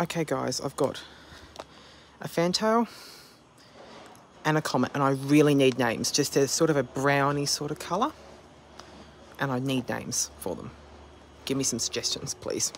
Okay guys, I've got a fantail and a comet and I really need names. Just a sort of a browny sort of colour and I need names for them. Give me some suggestions, please.